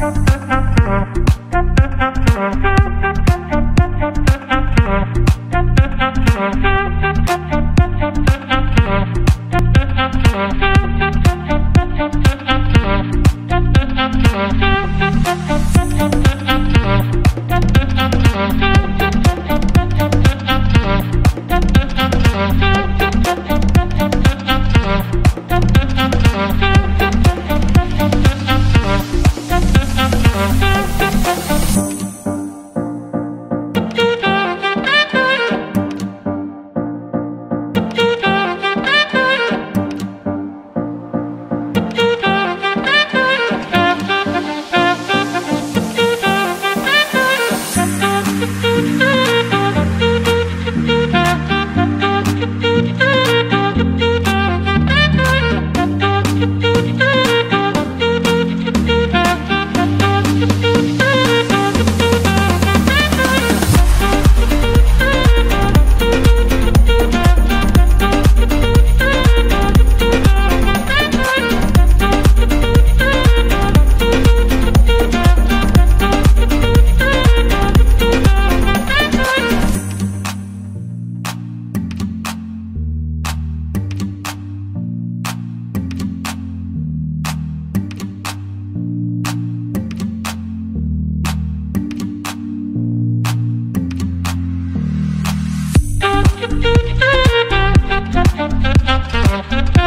Thank you. Música